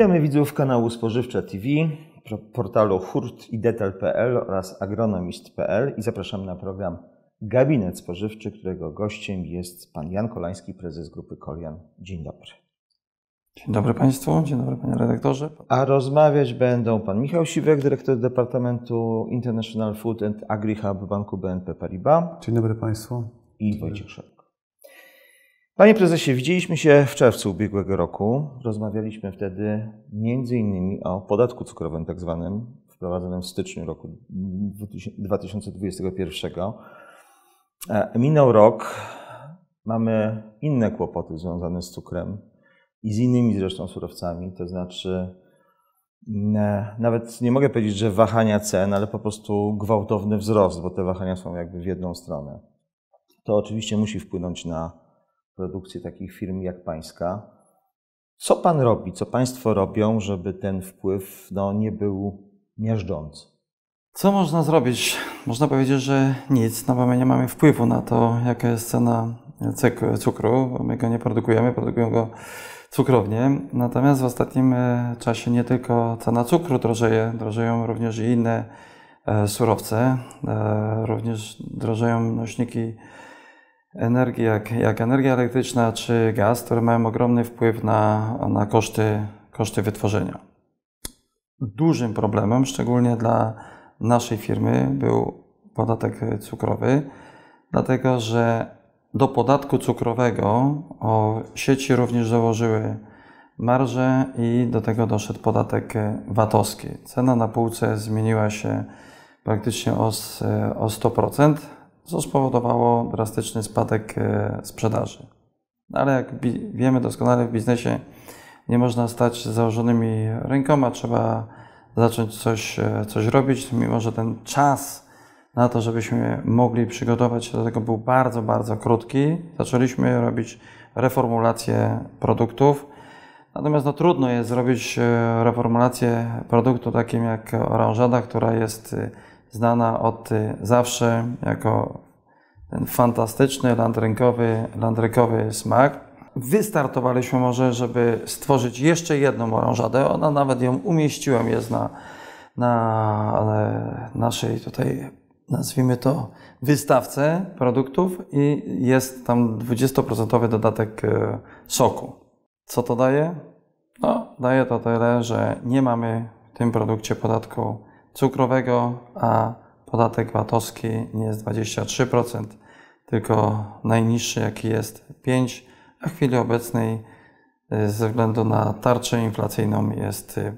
Witamy widzów kanału Spożywcza TV, portalu hurtidetal.pl oraz agronomist.pl i zapraszamy na program Gabinet Spożywczy, którego gościem jest pan Jan Kolański, prezes grupy Kolian. Dzień dobry. Dzień dobry Państwu, dzień dobry Panie Redaktorze. A rozmawiać będą pan Michał Siwek, dyrektor Departamentu International Food and Agri Hub Banku BNP Paribas. Dzień dobry Państwu. I Wojciech Szepko. Panie prezesie, widzieliśmy się w czerwcu ubiegłego roku. Rozmawialiśmy wtedy innymi o podatku cukrowym tak zwanym, wprowadzonym w styczniu roku 2021. E, minął rok, mamy inne kłopoty związane z cukrem i z innymi zresztą surowcami, to znaczy e, nawet nie mogę powiedzieć, że wahania cen, ale po prostu gwałtowny wzrost, bo te wahania są jakby w jedną stronę. To oczywiście musi wpłynąć na produkcję takich firm jak Pańska. Co Pan robi, co Państwo robią, żeby ten wpływ no, nie był miażdżący? Co można zrobić? Można powiedzieć, że nic, no bo my nie mamy wpływu na to, jaka jest cena cukru. My go nie produkujemy, produkują go cukrownie. Natomiast w ostatnim e, czasie nie tylko cena cukru drożeje, drożeją również i inne e, surowce, e, również drożeją nośniki energii, jak, jak energia elektryczna czy gaz, które mają ogromny wpływ na, na koszty, koszty wytworzenia. Dużym problemem, szczególnie dla naszej firmy, był podatek cukrowy, dlatego że do podatku cukrowego o sieci również założyły marże i do tego doszedł podatek VAT-owski. Cena na półce zmieniła się praktycznie o, o 100% co spowodowało drastyczny spadek e, sprzedaży. Ale jak wiemy doskonale w biznesie, nie można stać z założonymi rękoma, trzeba zacząć coś, e, coś robić, mimo że ten czas na to, żebyśmy mogli przygotować się do tego był bardzo, bardzo krótki. Zaczęliśmy robić reformulację produktów. Natomiast no, trudno jest zrobić e, reformulację produktu takim jak oranżada, która jest znana od zawsze jako ten fantastyczny landrynkowy, landrynkowy smak. Wystartowaliśmy może, żeby stworzyć jeszcze jedną oranżadę. Ona nawet ją umieściłem, jest na, na naszej tutaj, nazwijmy to, wystawce produktów i jest tam 20% dodatek e, soku. Co to daje? No, daje to tyle, że nie mamy w tym produkcie podatku cukrowego, a podatek VAT-owski nie jest 23%, tylko najniższy jaki jest 5%, a w chwili obecnej y, ze względu na tarczę inflacyjną jest y,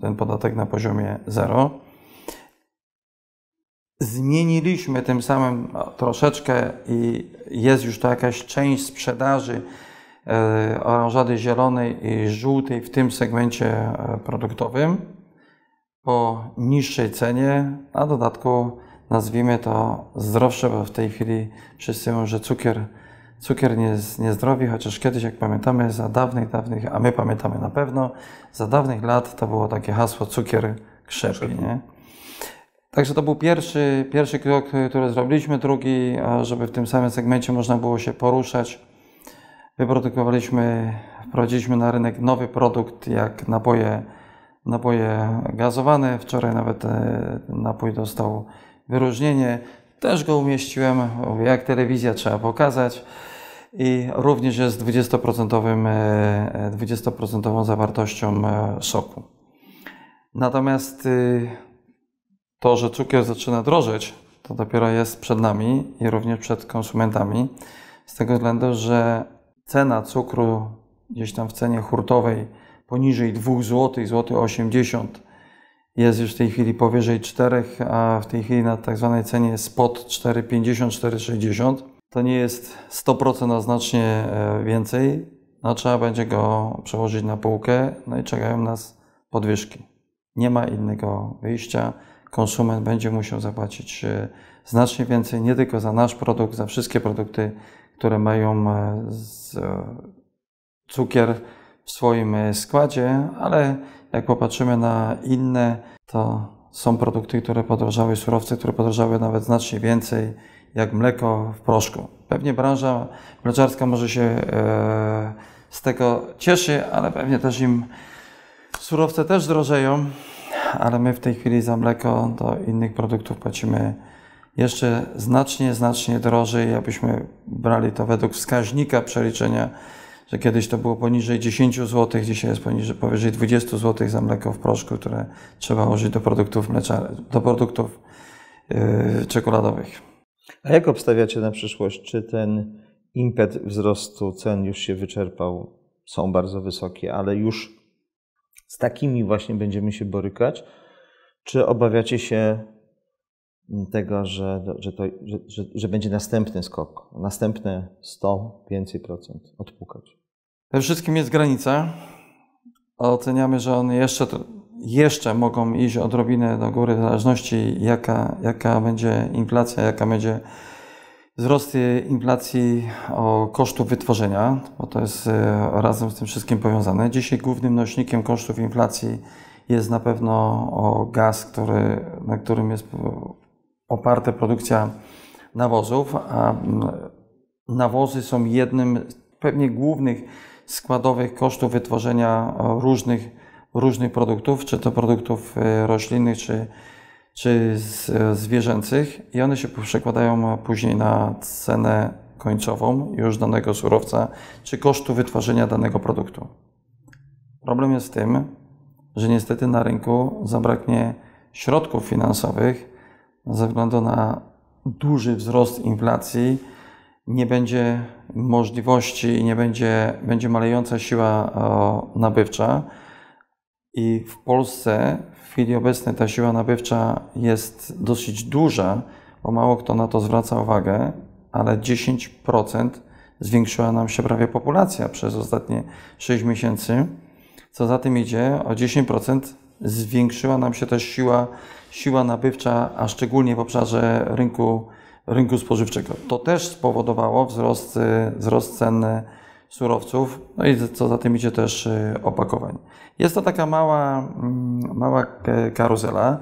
ten podatek na poziomie 0. Zmieniliśmy tym samym no, troszeczkę i jest już to jakaś część sprzedaży y, oranżady zielonej i żółtej w tym segmencie produktowym po niższej cenie, a dodatku nazwijmy to zdrowsze, bo w tej chwili wszyscy mówią, że cukier, cukier nie jest niezdrowy, chociaż kiedyś, jak pamiętamy, za dawnych, dawnych, a my pamiętamy na pewno, za dawnych lat to było takie hasło cukier krzepi, nie? Także to był pierwszy, pierwszy krok, który zrobiliśmy. Drugi, żeby w tym samym segmencie można było się poruszać. Wyprodukowaliśmy, wprowadziliśmy na rynek nowy produkt, jak napoje napoje gazowane. Wczoraj nawet e, napój dostał wyróżnienie. Też go umieściłem, jak telewizja trzeba pokazać. I również jest 20%, 20% e, zawartością e, soku. Natomiast y, to, że cukier zaczyna drożeć, to dopiero jest przed nami i również przed konsumentami. Z tego względu, że cena cukru gdzieś tam w cenie hurtowej poniżej 2 zł, zł 80 jest już w tej chwili powyżej 4, a w tej chwili na tak zwanej cenie spot 4,50, 4,60. To nie jest 100%, a znacznie e, więcej. No, trzeba będzie go przełożyć na półkę, no i czekają nas podwyżki. Nie ma innego wyjścia. Konsument będzie musiał zapłacić e, znacznie więcej, nie tylko za nasz produkt, za wszystkie produkty, które mają e, cukier w swoim e, składzie, ale jak popatrzymy na inne, to są produkty, które podrożały, surowce, które podrożały nawet znacznie więcej, jak mleko w proszku. Pewnie branża mleczarska może się e, z tego cieszy, ale pewnie też im Surowce też drożeją, ale my w tej chwili za mleko do innych produktów płacimy jeszcze znacznie, znacznie drożej. Abyśmy brali to według wskaźnika przeliczenia, że kiedyś to było poniżej 10 zł, dzisiaj jest poniżej, powyżej 20 zł za mleko w proszku, które trzeba użyć do produktów mleczarnych, do produktów yy, czekoladowych. A jak obstawiacie na przyszłość? Czy ten impet wzrostu cen już się wyczerpał? Są bardzo wysokie, ale już z takimi właśnie będziemy się borykać? Czy obawiacie się tego, że, że, to, że, że będzie następny skok, następne 100 więcej procent odpukać? We wszystkim jest granica. Oceniamy, że one jeszcze, jeszcze mogą iść odrobinę do góry, w zależności jaka, jaka będzie inflacja, jaka będzie wzrost inflacji kosztów wytworzenia, bo to jest e, razem z tym wszystkim powiązane. Dzisiaj głównym nośnikiem kosztów inflacji jest na pewno gaz, który, na którym jest oparta produkcja nawozów, a nawozy są jednym pewnie głównych składowych kosztów wytworzenia różnych, różnych produktów, czy to produktów e, roślinnych, czy, czy zwierzęcych i one się przekładają później na cenę końcową już danego surowca, czy kosztu wytworzenia danego produktu. Problem jest w tym, że niestety na rynku zabraknie środków finansowych ze względu na duży wzrost inflacji, nie będzie możliwości i nie będzie, będzie malejąca siła nabywcza. I w Polsce w chwili obecnej ta siła nabywcza jest dosyć duża, bo mało kto na to zwraca uwagę, ale 10% zwiększyła nam się prawie populacja przez ostatnie 6 miesięcy. Co za tym idzie, o 10% zwiększyła nam się też siła, siła nabywcza, a szczególnie w obszarze rynku rynku spożywczego. To też spowodowało wzrost, y, wzrost cen surowców, no i co za tym idzie też y, opakowań. Jest to taka mała, mm, mała karuzela.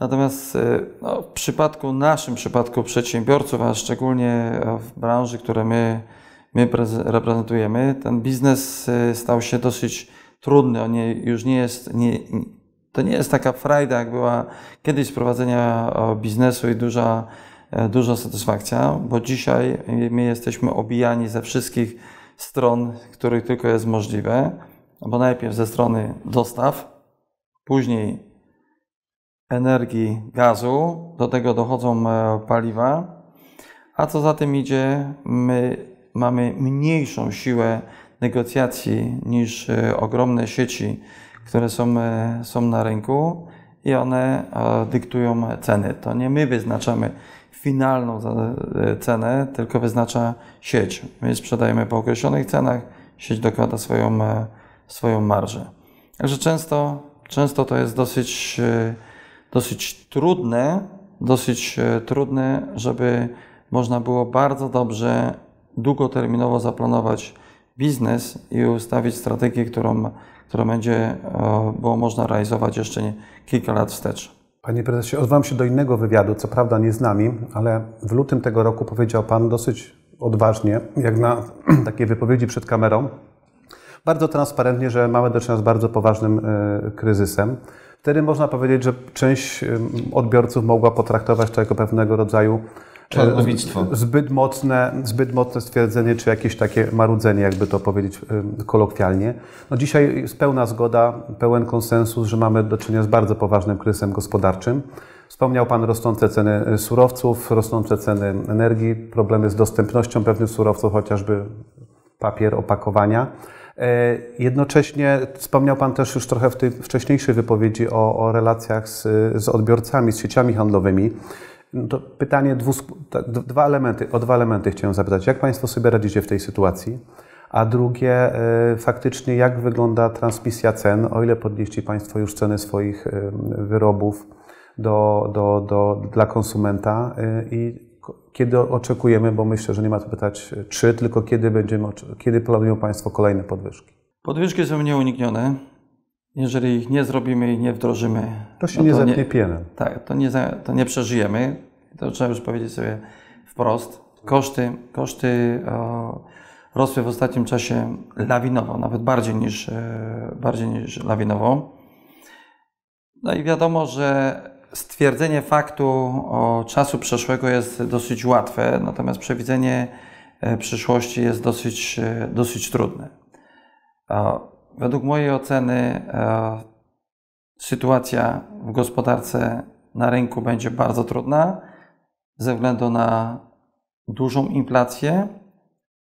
Natomiast y, no, w przypadku, naszym przypadku przedsiębiorców, a szczególnie w branży, które my, my reprezentujemy, ten biznes stał się dosyć trudny. On nie, już nie jest, nie, to nie jest taka frajda, jak była kiedyś prowadzenia biznesu i duża duża satysfakcja, bo dzisiaj my jesteśmy obijani ze wszystkich stron, których tylko jest możliwe, bo najpierw ze strony dostaw, później energii, gazu, do tego dochodzą e, paliwa, a co za tym idzie, my mamy mniejszą siłę negocjacji niż e, ogromne sieci, które są, są na rynku i one dyktują ceny. To nie my wyznaczamy finalną e, cenę, tylko wyznacza sieć. My sprzedajemy po określonych cenach, sieć dokłada swoją, e, swoją marżę. Także często, często to jest dosyć, e, dosyć trudne, dosyć trudne, żeby można było bardzo dobrze, długoterminowo zaplanować biznes i ustawić strategię, którą, którą będzie było można realizować jeszcze kilka lat wstecz. Panie prezesie, odwołam się do innego wywiadu, co prawda nie z nami, ale w lutym tego roku powiedział Pan dosyć odważnie, jak na takie wypowiedzi przed kamerą, bardzo transparentnie, że mamy do czynienia z bardzo poważnym e, kryzysem. Wtedy można powiedzieć, że część odbiorców mogła potraktować to jako pewnego rodzaju Czarnowictwo. Zbyt mocne, zbyt mocne stwierdzenie, czy jakieś takie marudzenie, jakby to powiedzieć kolokwialnie. No dzisiaj jest pełna zgoda, pełen konsensus, że mamy do czynienia z bardzo poważnym kryzysem gospodarczym. Wspomniał Pan rosnące ceny surowców, rosnące ceny energii, problemy z dostępnością pewnych surowców, chociażby papier, opakowania. E, jednocześnie wspomniał Pan też już trochę w tej wcześniejszej wypowiedzi o, o relacjach z, z odbiorcami, z sieciami handlowymi. To pytanie, dwa elementy, o dwa elementy chciałem zapytać. Jak Państwo sobie radzicie w tej sytuacji? A drugie, e, faktycznie jak wygląda transmisja cen, o ile podnieśli Państwo już ceny swoich e, wyrobów do, do, do, dla konsumenta e, i kiedy oczekujemy, bo myślę, że nie ma co pytać czy, tylko kiedy, będziemy, kiedy planują Państwo kolejne podwyżki? Podwyżki są nieuniknione. Jeżeli ich nie zrobimy i nie wdrożymy, to się no nie zetnie pienem. Tak, to nie, to nie przeżyjemy. To trzeba już powiedzieć sobie wprost. Koszty, koszty o, rosły w ostatnim czasie lawinowo, nawet bardziej niż, e, bardziej niż lawinowo. No i wiadomo, że stwierdzenie faktu o czasu przeszłego jest dosyć łatwe, natomiast przewidzenie e, przyszłości jest dosyć, e, dosyć trudne. Według mojej oceny sytuacja w gospodarce na rynku będzie bardzo trudna ze względu na dużą inflację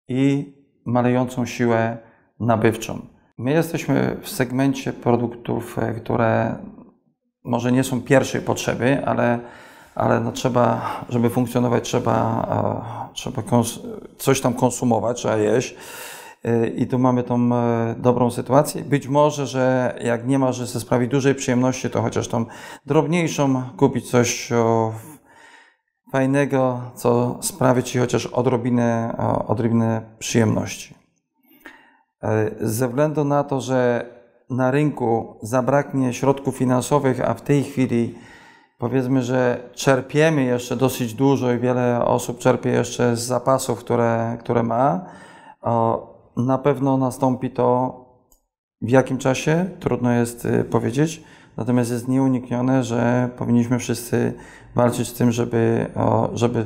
i malejącą siłę nabywczą. My jesteśmy w segmencie produktów, e, które może nie są pierwszej potrzeby, ale, ale no trzeba, żeby funkcjonować, trzeba, e, trzeba coś tam konsumować, trzeba jeść. E, I tu mamy tą dobrą sytuację. Być może, że jak nie ma, że ze sprawi dużej przyjemności, to chociaż tą drobniejszą kupić coś fajnego, co sprawi Ci chociaż odrobinę, odrobinę przyjemności. E, ze względu na to, że na rynku zabraknie środków finansowych, a w tej chwili powiedzmy, że czerpiemy jeszcze dosyć dużo i wiele osób czerpie jeszcze z zapasów, które, które ma, na pewno nastąpi to w jakim czasie, trudno jest y, powiedzieć, natomiast jest nieuniknione, że powinniśmy wszyscy walczyć z tym, żeby, żeby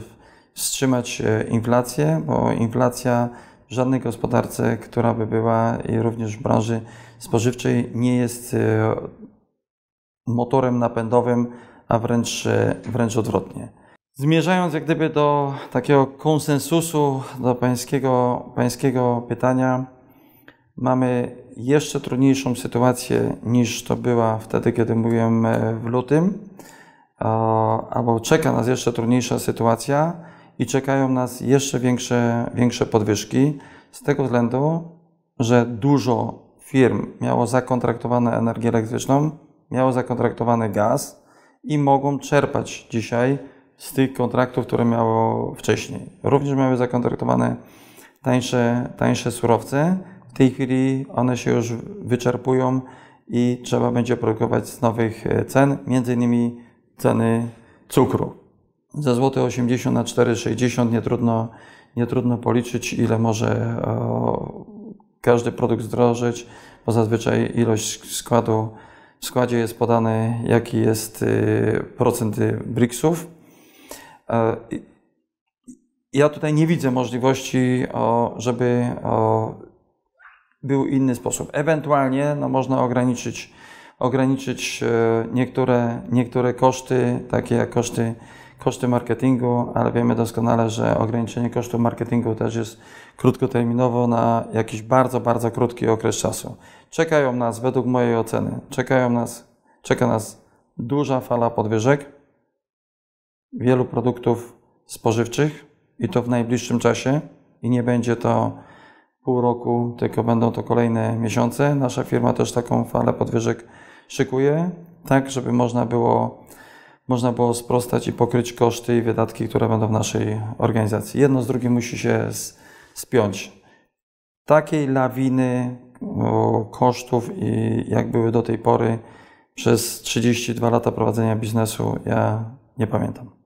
wstrzymać e, inflację, bo inflacja w żadnej gospodarce, która by była i również w branży spożywczej nie jest e, motorem napędowym, a wręcz, wręcz odwrotnie. Zmierzając jak gdyby do takiego konsensusu, do pańskiego, pańskiego pytania, mamy jeszcze trudniejszą sytuację niż to była wtedy, kiedy mówiłem w lutym. Albo czeka nas jeszcze trudniejsza sytuacja i czekają nas jeszcze większe, większe podwyżki z tego względu, że dużo firm miało zakontraktowane energię elektryczną, miało zakontraktowany gaz i mogą czerpać dzisiaj z tych kontraktów, które miało wcześniej. Również miały zakontraktowane tańsze, tańsze surowce. W tej chwili one się już wyczerpują i trzeba będzie produkować z nowych cen, między innymi ceny cukru. Ze złoty 80 na 4,60 nie trudno, nie trudno policzyć, ile może o, każdy produkt zdrożyć, bo zazwyczaj ilość składu w składzie jest podany, jaki jest y, procent BRICS-ów. E, ja tutaj nie widzę możliwości, żeby był inny sposób. Ewentualnie no, można ograniczyć ograniczyć e, niektóre, niektóre koszty, takie jak koszty, koszty marketingu, ale wiemy doskonale, że ograniczenie kosztów marketingu też jest krótkoterminowo na jakiś bardzo, bardzo krótki okres czasu. Czekają nas, według mojej oceny, czekają nas, czeka nas duża fala podwyżek wielu produktów spożywczych i to w najbliższym czasie i nie będzie to pół roku, tylko będą to kolejne miesiące. Nasza firma też taką falę podwyżek szykuje, tak żeby można było, można było sprostać i pokryć koszty i wydatki, które będą w naszej organizacji. Jedno z drugim musi się spiąć. Takiej lawiny kosztów i jak były do tej pory przez 32 lata prowadzenia biznesu, ja nie pamiętam.